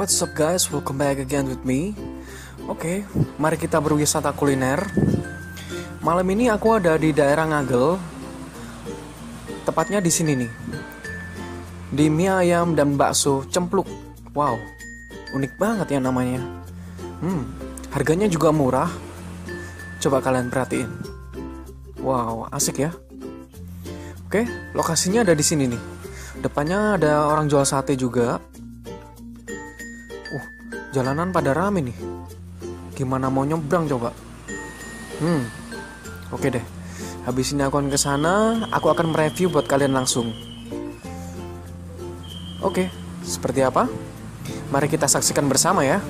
what's up guys? Welcome back again with me. Oke, mari kita berwisata kuliner. Malam ini aku ada di daerah Ngagel. Tepatnya di sini nih. Di mie ayam dan bakso cempluk. Wow, unik banget ya namanya. Hmm, harganya juga murah. Coba kalian perhatiin. Wow, asik ya. Oke, lokasinya ada di sini nih. Depannya ada orang jual sate juga. Jalanan pada rame nih. Gimana mau nyebrang coba? Hmm, oke deh. Habis ini aku akan ke sana, aku akan mereview buat kalian langsung. Oke, seperti apa? Mari kita saksikan bersama ya.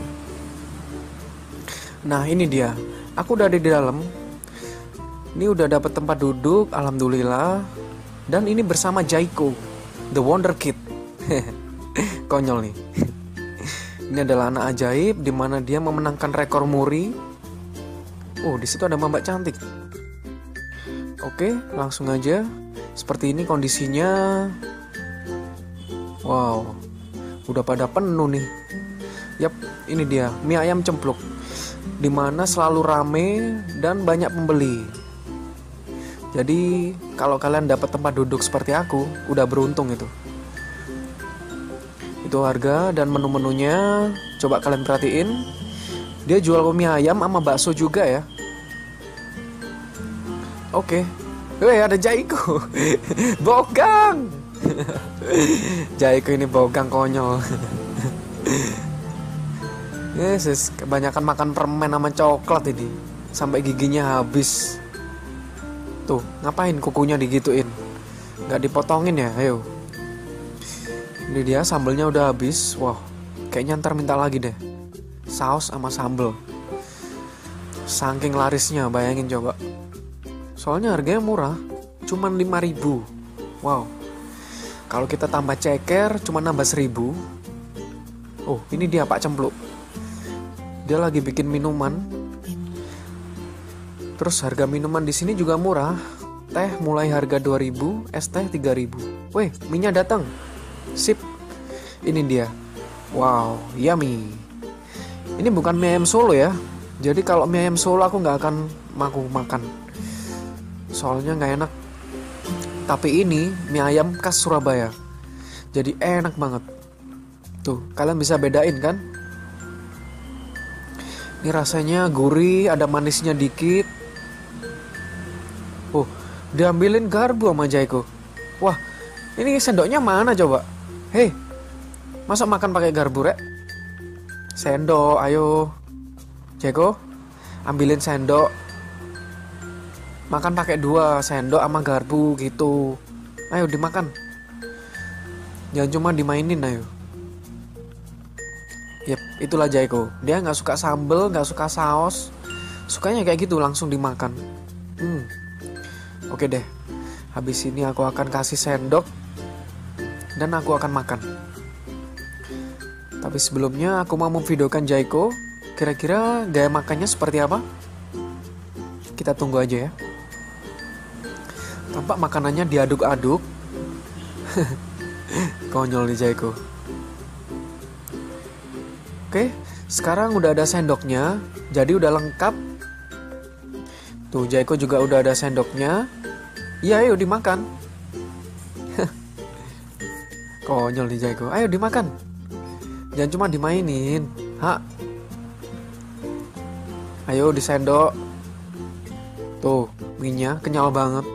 Nah, ini dia. Aku udah ada di dalam. Ini udah dapat tempat duduk, alhamdulillah. Dan ini bersama Jaiko, The Wonder Kid. Konyol nih. Ini adalah anak ajaib di mana dia memenangkan rekor muri. Oh, di situ ada mbak cantik. Oke, langsung aja. Seperti ini kondisinya. Wow, udah pada penuh nih. Yap, ini dia mie ayam cempluk. Di mana selalu rame dan banyak pembeli. Jadi kalau kalian dapat tempat duduk seperti aku, udah beruntung itu itu harga dan menu-menunya. Coba kalian perhatiin. Dia jual mie ayam sama bakso juga ya. Oke. Weh ada Jaiko Bogang. Jaiko ini bogang konyol. Yesus Kebanyakan makan permen sama coklat ini. Sampai giginya habis. Tuh ngapain kukunya digituin? Gak dipotongin ya? Ayo ini dia sambelnya udah habis. Wah, kayaknya ntar minta lagi deh. Saus sama sambel. Saking larisnya, bayangin coba. Soalnya harganya murah, cuman 5000. Wow. Kalau kita tambah ceker cuma nambah 1000. Oh, ini dia Pak Cempluk. Dia lagi bikin minuman. Terus harga minuman di sini juga murah. Teh mulai harga 2000, es teh 3000. Weh, minyak datang. Sip. Ini dia. Wow, yummy. Ini bukan mie ayam Solo ya. Jadi kalau mie ayam Solo aku nggak akan maku makan. Soalnya nggak enak. Tapi ini mie ayam khas Surabaya. Jadi enak banget. Tuh, kalian bisa bedain kan? Ini rasanya gurih, ada manisnya dikit. Oh, diambilin garbu sama Jaiko. Wah, ini sendoknya mana coba? Hei, masa makan pakai garbu rek? Sendok, ayo. Jeko, ambilin sendok. Makan pakai dua sendok sama garbu gitu. Ayo dimakan. Jangan cuma dimainin ayo. Yep, itulah Jaiko. Dia nggak suka sambel, nggak suka saus. Sukanya kayak gitu langsung dimakan. Hmm. Oke deh. Habis ini aku akan kasih sendok dan aku akan makan. Tapi sebelumnya aku mau memvideokan Jaiko. Kira-kira gaya makannya seperti apa? Kita tunggu aja ya. Tampak makanannya diaduk-aduk. Konyol nih Jaiko. Oke, sekarang udah ada sendoknya, jadi udah lengkap. Tuh, Jaiko juga udah ada sendoknya. Iya, ayo dimakan. Konyol nih Jago. Ayo dimakan. Jangan cuma dimainin. Ha. Ayo disendok. Tuh, minyak kenyal banget.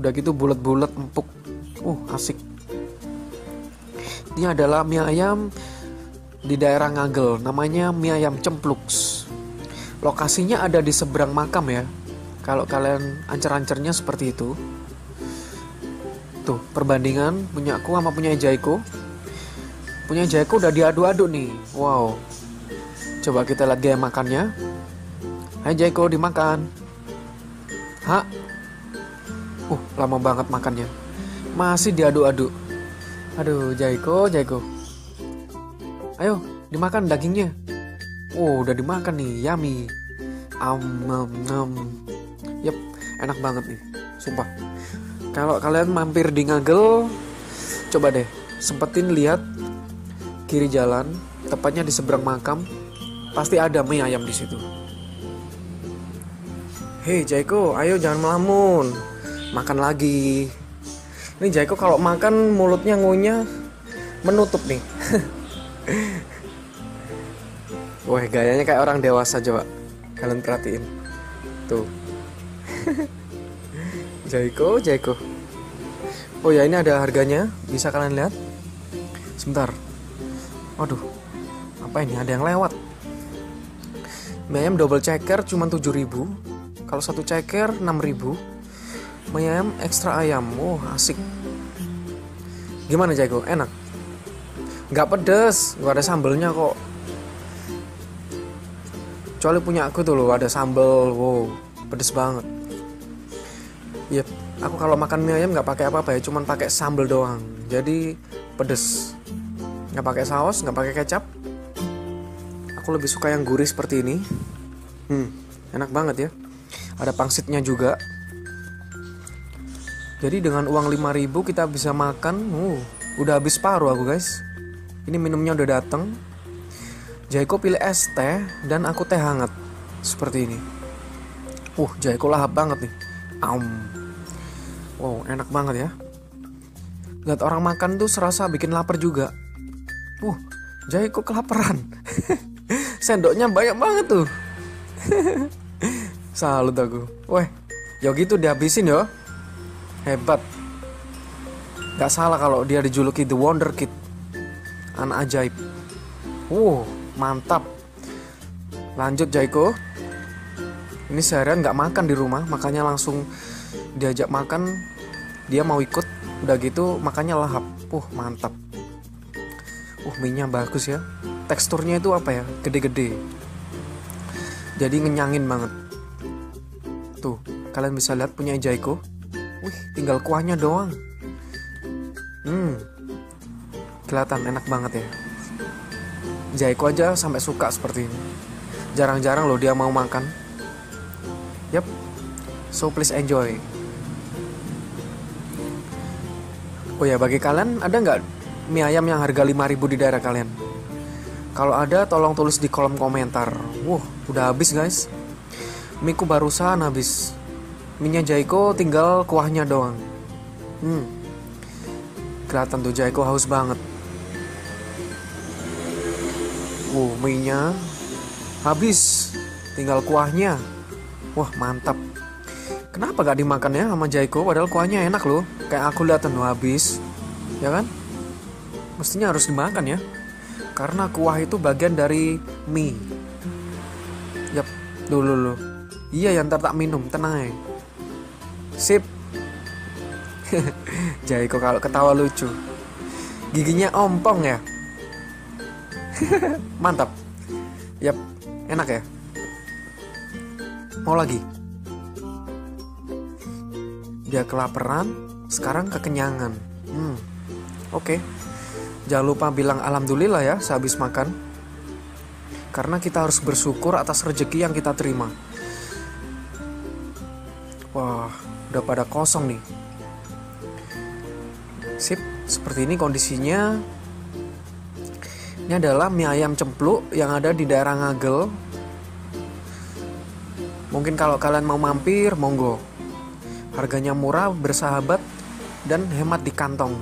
Udah gitu bulat-bulat empuk. Uh, asik. Ini adalah mie ayam di daerah Ngagel. Namanya mie ayam cempluks. Lokasinya ada di seberang makam ya. Kalau kalian ancer-ancernya seperti itu. Tuh, perbandingan punya aku sama punya Jaiko. Punya Jaiko udah diadu-adu nih. Wow. Coba kita lihat gaya makannya. Hai Jaiko, dimakan. Hah? Uh, lama banget makannya. Masih diadu-adu. Aduh, Jaiko, Jaiko. Ayo, dimakan dagingnya. Oh, udah dimakan nih, yummy. Am, am, am. Yep, enak banget nih, sumpah. Kalau kalian mampir di Ngagel, coba deh sempetin lihat kiri jalan tepatnya di seberang makam pasti ada mie ayam di situ Hei Jaiko, ayo jangan melamun. Makan lagi. Ini Jaiko kalau makan mulutnya ngunyah menutup nih. Wah, gayanya kayak orang dewasa coba. Kalian perhatiin. Tuh. Jaiko, Jaiko. Oh ya, ini ada harganya. Bisa kalian lihat? Sebentar. Waduh. Apa ini? Ada yang lewat. Mie ayam double checker cuma 7000 kalau satu ceker 6000 mie ayam ekstra ayam oh asik gimana jago enak nggak pedes nggak ada sambelnya kok kecuali punya aku tuh loh ada sambel wow pedes banget Iya, aku kalau makan mie ayam nggak pakai apa-apa ya, cuman pakai sambel doang. Jadi pedes. Nggak pakai saus, nggak pakai kecap. Aku lebih suka yang gurih seperti ini. Hmm, enak banget ya ada pangsitnya juga jadi dengan uang 5000 kita bisa makan uh, udah habis paruh aku guys ini minumnya udah dateng Jaiko pilih es teh dan aku teh hangat seperti ini uh Jaiko lahap banget nih Aum. Wow enak banget ya lihat orang makan tuh serasa bikin lapar juga uh Jaiko kelaparan sendoknya banyak banget tuh Salut aku. Weh, ya gitu dihabisin ya. Hebat. Gak salah kalau dia dijuluki The Wonder Kid. Anak ajaib. Wow, mantap. Lanjut Jaiko. Ini seharian gak makan di rumah, makanya langsung diajak makan. Dia mau ikut, udah gitu makanya lahap. Uh, mantap. Uh, minyak bagus ya. Teksturnya itu apa ya? Gede-gede. Jadi ngenyangin banget. Tuh, kalian bisa lihat punya Jaiko. Wih, tinggal kuahnya doang. Hmm, kelihatan enak banget ya. Jaiko aja sampai suka seperti ini. Jarang-jarang loh dia mau makan. Yap, so please enjoy. Oh ya, bagi kalian ada nggak mie ayam yang harga 5000 di daerah kalian? Kalau ada tolong tulis di kolom komentar. Wuh, udah habis guys. Miku barusan habis. Minyak Jaiko tinggal kuahnya doang. Hmm. Kelihatan tuh Jaiko haus banget. Wow, minyak habis. Tinggal kuahnya. Wah, mantap. Kenapa gak dimakan ya sama Jaiko padahal kuahnya enak loh. Kayak aku lihat tuh habis. Ya kan? Mestinya harus dimakan ya. Karena kuah itu bagian dari mie. Yap, dulu loh. Iya yang ntar tak minum, tenang ya. Sip. kok kalau ketawa lucu. Giginya ompong ya. Mantap. Yap, enak ya. Mau lagi? Dia kelaparan, sekarang kekenyangan. Hmm. Oke. Okay. Jangan lupa bilang alhamdulillah ya sehabis makan. Karena kita harus bersyukur atas rezeki yang kita terima. Wah, udah pada kosong nih. Sip, seperti ini kondisinya. Ini adalah mie ayam cempluk yang ada di daerah Ngagel. Mungkin kalau kalian mau mampir, monggo. Harganya murah, bersahabat, dan hemat di kantong.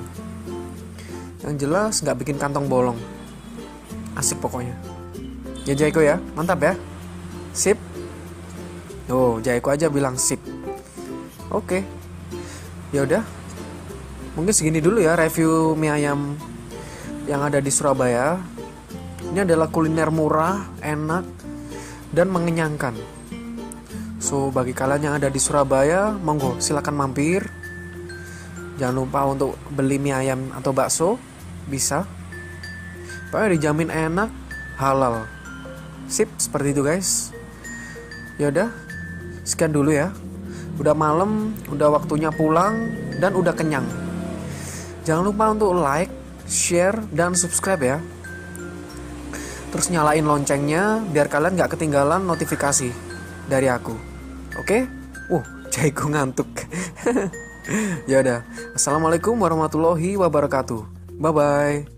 Yang jelas nggak bikin kantong bolong. Asik pokoknya. Ya Jaiko ya, mantap ya. Sip. Oh, Jaiko aja bilang sip. Oke. Ya udah. Mungkin segini dulu ya review mie ayam yang ada di Surabaya. Ini adalah kuliner murah, enak, dan mengenyangkan. So, bagi kalian yang ada di Surabaya, monggo silakan mampir. Jangan lupa untuk beli mie ayam atau bakso, bisa. Pokoknya dijamin enak, halal. Sip, seperti itu guys. Ya udah, sekian dulu ya udah malam, udah waktunya pulang, dan udah kenyang. Jangan lupa untuk like, share, dan subscribe ya. Terus nyalain loncengnya biar kalian gak ketinggalan notifikasi dari aku. Oke? Uh, jaiku ngantuk. ya udah. Assalamualaikum warahmatullahi wabarakatuh. Bye bye.